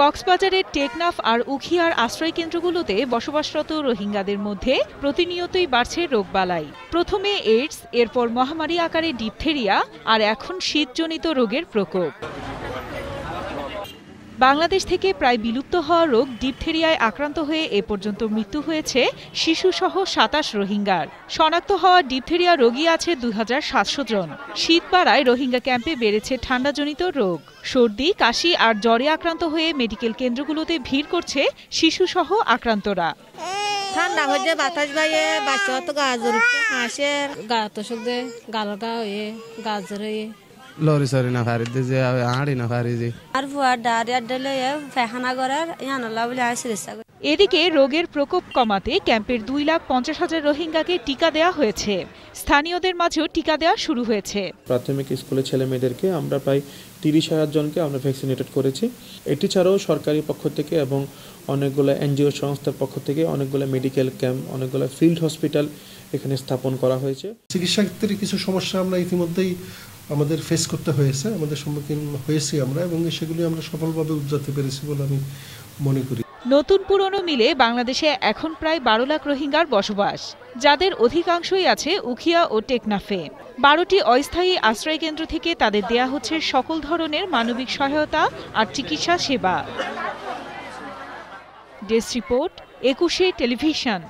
কক্সবাজারের টেকনাফ আর উখিয়ার আশ্রয় কেন্দ্রগুলোতে বসবাসরত রোহিঙ্গাদের মধ্যে প্রতিনিয়তই বাড়ছে রোগবালাই। প্রথমে এইডস এরপর মহামারী আকারে ডিপথেরিয়া আর এখন শীতজনিত রোগের প্রকোপ। বাংলাদেশ থেকে প্রায় বিলুপ্ত হওয়া রোগ ডিপথেরিয়ায় আক্রান্ত হয়ে এ পর্যন্ত মৃত্যু হয়েছে শিশুসহ সাতাশ রোহিঙ্গার। শনাক্ত হওয়া ডিপথেরিয়া রোগী আছে দুই হাজার সাতশো জন। শীত বাড়ায় রোহিঙ্গা ক্যাম্পে বেড়েছে ঠান্ডাজনিত রোগ। সর্দি, কাশি আর জ্বরে আক্রান্ত হয়ে মেডিকেল কেন্দ্রগুলোতে ভিড় করছে শিশুসহ আক্রান্তরা। ঠান্ডা হয়ে বাতাস বাইয়ে, বাচ্চা তো গাজর গা গালর হয়ে গাজর হয়ে লরি সরি না ফারি যে হাঁড়ি না ফারি যে আর ডারিয়া ডেলে ফেহানা করার ইয়ানলা বলে আসে এদিকে রোগের প্রকোপ কমাতে ক্যাম্পের দুই লাখ পঞ্চাশ হাজার রোহিঙ্গাকে টিকা দেওয়া হয়েছে। স্থানীয়দের মাঝেও টিকা দেওয়া শুরু হয়েছে। প্রাথমিক স্কুলের ছেলে মেয়েদেরকে আমরা প্রায় তিরিশ হাজার জনকে আমরা ভ্যাকসিনেটেড করেছি। এটি ছাড়াও সরকারি পক্ষ থেকে এবং অনেকগুলো এনজিও সংস্থার পক্ষ থেকে অনেকগুলো মেডিকেল ক্যাম্প অনেকগুলো ফিল্ড হসপিটাল এখানে স্থাপন করা হয়েছে। চিকিৎসা ক্ষেত্রে কিছু সমস্যা আমরা ইতিমধ্যেই আমাদের ফেস করতে হয়েছে, আমাদের সম্মুখীন হয়েছি আমরা এবং সেগুলি আমরা সফলভাবে উদযাতে পেরেছি বলে আমি মনে করি। নতুন পুরনো মিলে বাংলাদেশে এখন প্রায় বারো লাখ রোহিঙ্গার বসবাস, যাদের অধিকাংশই আছে উখিয়া ও টেকনাফে। বারোটি অস্থায়ী আশ্রয়কেন্দ্র থেকে তাদের দেয়া হচ্ছে সকল ধরনের মানবিক সহায়তা আর চিকিৎসা সেবা। Desk report, Ekushey television.